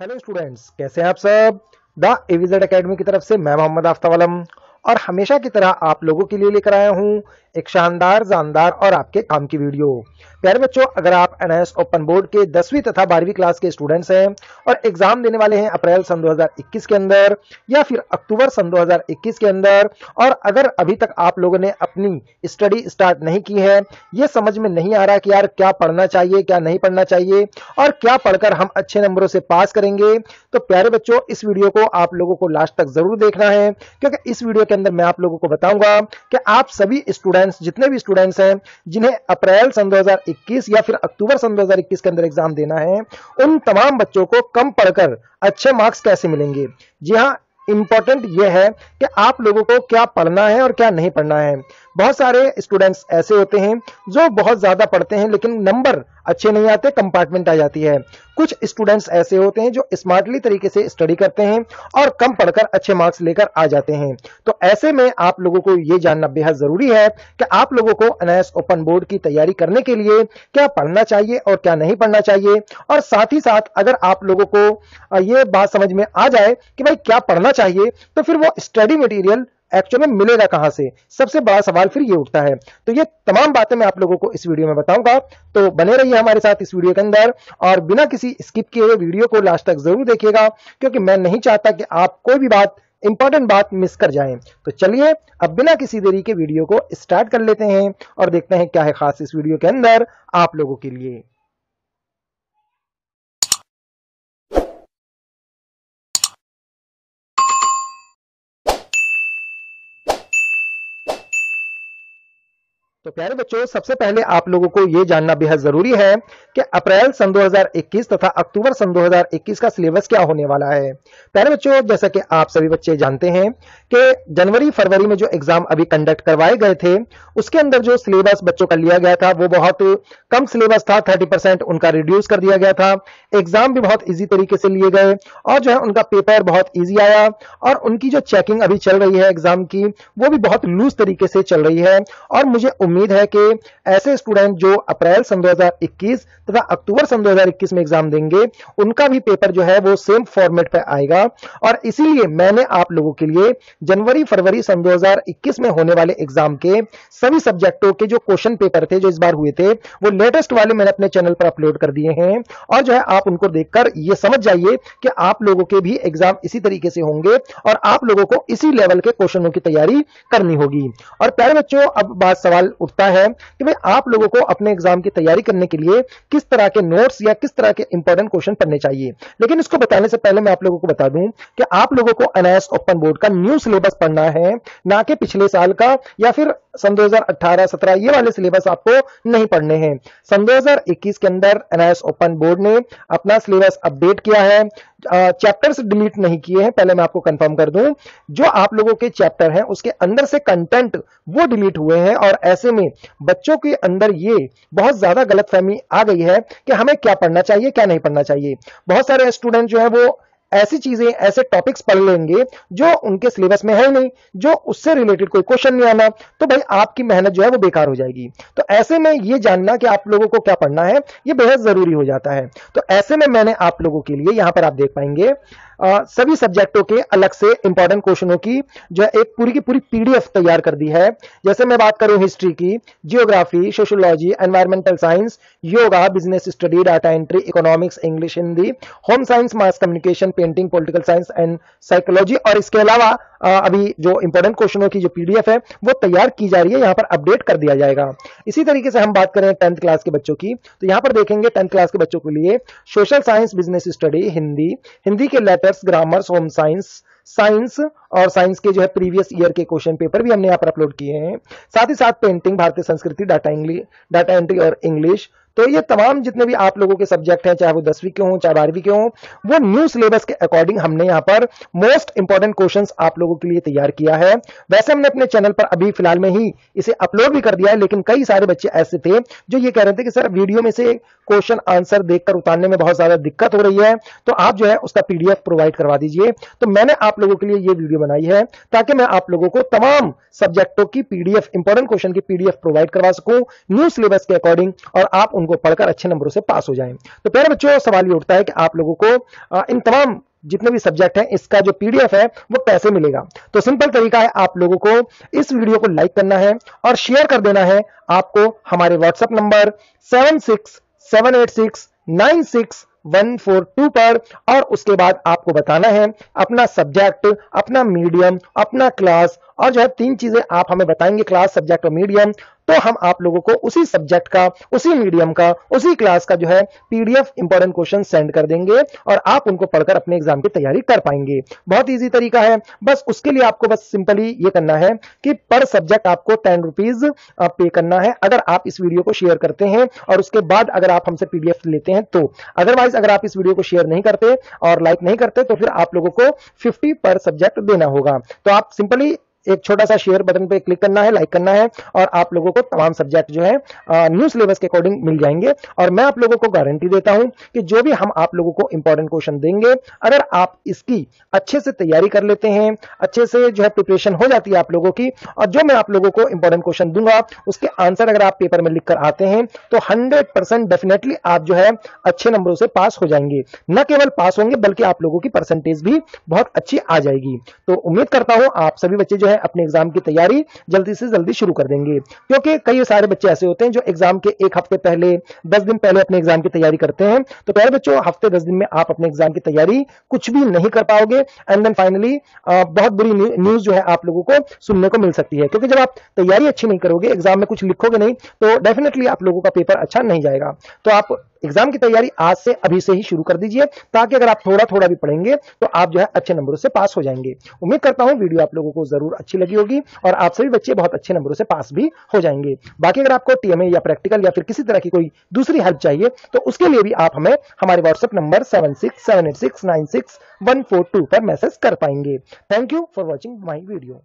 Hello students कैसे हैं आप सब? द एविजेड एकेडमी की तरफ़ से मैं मोहम्मद आफ्ताब आलम और हमेशा की तरह आप लोगों के लिए लेकर आया हूँ एक शानदार, जानदार और आपके काम की वीडियो। प्यारे बच्चों, अगर आप एन ओपन बोर्ड के दसवीं तथा बारहवीं क्लास के स्टूडेंट्स हैं और एग्ज़ाम देने वाले हैं अप्रैल सन 2021 के अंदर या फिर अक्टूबर सन 2021 के अंदर और अगर अभी तक आप लोगों ने अपनी स्टडी स्टार्ट नहीं की है, ये समझ में नहीं आ रहा कि यार क्या पढ़ना चाहिए, क्या नहीं पढ़ना चाहिए और क्या पढ़कर हम अच्छे नंबरों से पास करेंगे तो प्यारे बच्चों, इस वीडियो को आप लोगों को लास्ट तक ज़रूर देखना है, क्योंकि इस वीडियो के अंदर मैं आप लोगों को बताऊँगा कि आप सभी स्टूडेंट्स जितने भी स्टूडेंट्स हैं, जिन्हें अप्रैल सन 2021 या फिर अक्टूबर सन 2021 के अंदर एग्ज़ाम देना है, उन तमाम बच्चों को कम पढ़कर अच्छे मार्क्स कैसे मिलेंगे? जी हाँ इंपॉर्टेंट यह है कि आप लोगों को क्या पढ़ना है और क्या नहीं पढ़ना है। बहुत सारे स्टूडेंट्स ऐसे होते हैं जो बहुत ज़्यादा पढ़ते हैं, लेकिन नंबर अच्छे नहीं आते कंपार्टमेंट आ जाती है। कुछ स्टूडेंट्स ऐसे होते हैं जो स्मार्टली तरीके से स्टडी करते हैं और कम पढ़कर अच्छे मार्क्स लेकर आ जाते हैं। तो ऐसे में आप लोगों को यह जानना बेहद ज़रूरी है कि आप लोगों को एनएस ओपन बोर्ड की तैयारी करने के लिए क्या पढ़ना चाहिए और क्या नहीं पढ़ना चाहिए। और साथ ही साथ अगर आप लोगों को यह बात समझ में आ जाए कि भाई क्या पढ़ना चाहिए तो फिर वो स्टडी मटेरियल एक्चुअल में मिलेगा कहाँ से? सबसे बड़ा सवाल फिर ये उठता है। तो ये तमाम बातें मैं आप लोगों को इस वीडियो में बताऊँगा। तो बने रहिए हमारे साथ इस वीडियो के अंदर और बिना किसी स्किप किए हुए वीडियो को लास्ट तक ज़रूर देखिएगा, क्योंकि मैं नहीं चाहता कि आप कोई भी बात इंपॉर्टेंट बात मिस कर जाएँ। तो चलिए अब बिना किसी देरी के वीडियो को स्टार्ट कर लेते हैं और देखते हैं क्या है खास इस वीडियो के अंदर आप लोगों के लिए। तो प्यारे बच्चों, सबसे पहले आप लोगों को यह जानना बेहद ज़रूरी है कि अप्रैल सन 2021 तथा अक्टूबर सन 2021 का सिलेबस क्या होने वाला है। प्यारे बच्चों, जैसा कि आप सभी बच्चे जानते हैं कि जनवरी फरवरी में जो एग्ज़ाम अभी कंडक्ट करवाए गए थे, उसके अंदर जो सिलेबस बच्चों का लिया गया था, वो बहुत कम सिलेबस था, थर्टी उनका रिड्यूस कर दिया गया था। एग्ज़ाम भी बहुत ईजी तरीके से लिए गए और जो है उनका पेपर बहुत ईजी आया और उनकी जो चेकिंग अभी चल रही है एग्ज़ाम की, वो भी बहुत लूज तरीके से चल रही है और मुझे उम्मीद है कि ऐसे स्टूडेंट जो अप्रैल सन 2021 तथा अक्टूबर सन 2021 में एग्ज़ाम देंगे, उनका भी पेपर जो है वो सेम फॉर्मेट पे आएगा। और इसीलिए मैंने आप लोगों के लिए जनवरी फरवरी सन 2021 में होने वाले एग्ज़ाम के सभी सब्जेक्टों के जो क्वेश्चन पेपर थे, जो इस बार हुए थे, वो लेटेस्ट वाले मैंने अपने चैनल पर अपलोड कर दिए हैं। और जो है, आप उनको देखकर ये समझ जाइए कि आप लोगों के भी एग्ज़ाम इसी तरीके से होंगे और आप लोगों को इसी लेवल के क्वेश्चनों की तैयारी करनी होगी। और प्यारे बच्चों, अब बात सवाल उठता है कि भाई आप लोगों को अपने एग्ज़ाम की तैयारी करने के लिए किस तरह के नोट्स या किस तरह के इंपॉर्टेंट क्वेश्चन पढ़ने चाहिए। लेकिन इसको बताने से पहले मैं आप लोगों को बता दूँ कि आप लोगों को एनआईएस ओपन बोर्ड का न्यू सिलेबस पढ़ना है, ना कि पिछले साल का या फिर सन 2018-17 ये वाले सिलेबस आपको नहीं पढ़ने हैं। सन 2021 के अंदर एनआईएस ओपन बोर्ड ने अपना सिलेबस अपडेट किया है। चैप्टर्स डिलीट नहीं किए हैं, पहले मैं आपको कंफर्म कर दूँ। जो आप लोगों के चैप्टर हैं, उसके अंदर से कंटेंट वो डिलीट हुए हैं और ऐसे में बच्चों के अंदर ये बहुत ज़्यादा गलतफहमी आ गई है कि हमें क्या पढ़ना चाहिए, क्या नहीं पढ़ना चाहिए। बहुत सारे स्टूडेंट जो है वो ऐसी चीज़ें, ऐसे टॉपिक्स पढ़ लेंगे जो उनके सिलेबस में है ही नहीं, जो उससे रिलेटेड कोई क्वेश्चन नहीं आना तो भाई आपकी मेहनत जो है वो बेकार हो जाएगी। तो ऐसे में ये जानना कि आप लोगों को क्या पढ़ना है, ये बेहद ज़रूरी हो जाता है। तो ऐसे में मैंने आप लोगों के लिए यहाँ पर आप देख पाएँगे सभी सब्जेक्टों के अलग से इंपॉर्टेंट क्वेश्चनों की जो एक पूरी की पूरी पीडीएफ तैयार कर दी है। जैसे मैं बात करूँ हिस्ट्री की geography sociology environmental science yoga business study data entry economics English Hindi home science mass communication painting political science and psychology और इसके अलावा अभी जो इंपॉर्टेंट क्वेश्चनों की जो पीडीएफ है, वो तैयार की जा रही है, यहाँ पर अपडेट कर दिया जाएगा। इसी तरीके से हम बात करें टेंथ क्लास के बच्चों की तो यहाँ पर देखेंगे टेंथ क्लास के बच्चों के लिए social science business study Hindi Hindi के letters grammar home science science और साइंस के जो है प्रीवियस ईयर के क्वेश्चन पेपर भी हमने यहाँ पर अपलोड किए हैं। साथ ही साथ पेंटिंग भारतीय संस्कृति डाटा इंग्लिश डाटा एंट्री और इंग्लिश तो ये तमाम जितने भी आप लोगों के सब्जेक्ट हैं, चाहे वो दसवीं के हों, चाहे बारहवीं के हों, वो न्यू सिलेबस के अकॉर्डिंग हमने यहाँ पर मोस्ट इंपॉर्टेंट क्वेश्चन आप लोगों के लिए तैयार किया है। वैसे हमने अपने चैनल पर अभी फ़िलहाल में ही इसे अपलोड भी कर दिया है, लेकिन कई सारे बच्चे ऐसे थे जो ये कह रहे थे कि, सर वीडियो में से क्वेश्चन आंसर देखकर उतारने में बहुत ज़्यादा दिक्कत हो रही है। तो आप जो है उसका पीडीएफ प्रोवाइड करवा दीजिए। तो मैंने आप लोगों के लिए ये वीडियो बनाई है ताकि मैं आप लोगों को तमाम सब्जेक्टों की पीडीएफ इंपॉर्टेंट क्वेश्चन की पीडीएफ प्रोवाइड करवा सकूँ न्यू सिलेबस के अकॉर्डिंग और आप उनको पढ़कर अच्छे नंबरों से पास हो जाएँ। तो प्यारे बच्चों, सवाल ये उठता है कि आप लोगों को इन तमाम जितने भी सब्जेक्ट हैं, इसका जो पीडीएफ है, वो कैसे मिलेगा। तो सिंपल तरीका है आप लोगों को इस वीडियो को लाइक करना है और शेयर कर देना है आपको हमारे WhatsApp number seven six seven eight six nine six one four two पर, और उसके बाद आपको बताना है अपना सब्जेक्ट, अपना मीडियम, अपना क्लास और जो है तीन चीज़ें आप हमें बताएँगे क्लास सब्जेक्ट और मीडियम तो हम आप लोगों को उसी सब्जेक्ट का, उसी मीडियम का, उसी क्लास का जो है पीडीएफ इंपॉर्टेंट क्वेश्चन सेंड कर देंगे और आप उनको पढ़कर अपने एग्ज़ाम की तैयारी कर पाएँगे। बहुत ईजी तरीका है। बस उसके लिए आपको बस सिंपली ये करना है कि पर सब्जेक्ट आपको टेन रुपीज़ पे करना है। अगर आप इस वीडियो को शेयर करते हैं और उसके बाद अगर आप हमसे पीडीएफ लेते हैं तो। अदरवाइज़ अगर आप इस वीडियो को शेयर नहीं करते और लाइक नहीं करते तो फिर आप लोगों को फिफ्टी पर सब्जेक्ट देना होगा। तो आप सिंपली एक छोटा सा शेयर बटन पे क्लिक करना है लाइक करना है और आप लोगों को तमाम सब्जेक्ट जो है न्यू सिलेबस के अकॉर्डिंग मिल जाएँगे। और मैं आप लोगों को गारंटी देता हूँ कि जो भी हम आप लोगों को इंपॉर्टेंट क्वेश्चन देंगे, अगर आप इसकी अच्छे से तैयारी कर लेते हैं, अच्छे से जो है प्रिपरेशन हो जाती है आप लोगों की, और जो मैं आप लोगों को इंपॉर्टेंट क्वेश्चन दूँगा, उसके आंसर अगर आप पेपर में लिखकर आते हैं तो हंड्रेड डेफिनेटली आप जो है अच्छे नंबरों से पास हो जाएँगे। न केवल पास होंगे, बल्कि आप लोगों की परसेंटेज भी बहुत अच्छी आ जाएगी। तो उम्मीद करता हूँ आप सभी बच्चे जो है, अपने एग्ज़ाम की तैयारी जल्दी से जल्दी शुरू कर देंगे। क्योंकि कई सारे बच्चे ऐसे होते हैं जो एग्ज़ाम के एक हफ़्ते पहले, दस दिन पहले अपने एग्ज़ाम की तैयारी करते हैं। तो पहले बच्चों, हफ़्ते दस दिन में आप अपने एग्ज़ाम की तैयारी कुछ भी नहीं कर पाओगे। एंड देन फाइनली बहुत बुरी न्यूज़ जो है आप लोगों को सुनने को मिल सकती है। क्योंकि जब आप तैयारी अच्छी नहीं करोगे एग्ज़ाम में कुछ लिखोगे नहीं तो डेफिनेटली आप लोगों का पेपर अच्छा नहीं जाएगा। तो आप एग्ज़ाम की तैयारी आज से अभी से ही शुरू कर दीजिए, ताकि अगर आप थोड़ा थोड़ा भी पढ़ेंगे तो आप जो है अच्छे नंबरों से पास हो जाएँगे। उम्मीद करता हूँ वीडियो आप लोगों को ज़रूर अच्छी लगी होगी, और आप सभी बच्चे बहुत अच्छे नंबरों से पास भी हो जाएँगे। बाकी अगर आपको टीएमए या प्रैक्टिकल या फिर किसी तरह की कोई दूसरी हेल्प चाहिए तो उसके लिए भी आप हमें हमारे WhatsApp number seven six seven eight six nine six one four two पर मैसेज कर पाएँगे। Thank you for watching my video